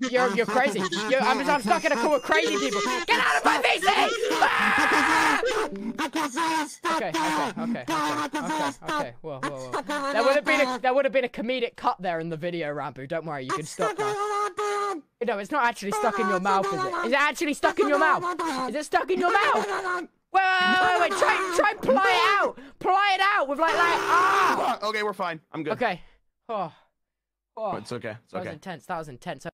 You're you're crazy. You're, I'm, just I'm stuck in a call with crazy people. Get out of my VC! Eh? Ah! Okay, okay, okay, okay, okay. Whoa, whoa. There would have been a there would have been a comedic cut there in the video, Ranboo. Don't worry, you can stop now. No, it's not actually stuck in your mouth, is it? Is it actually stuck in your mouth? Is it stuck in your mouth? Wait, wait, wait, wait, try, try and ply it out. Ply it out with like, like, ah. Okay, we're fine. I'm good. Okay. Oh. Oh. It's okay. It's That was intense. That was intense.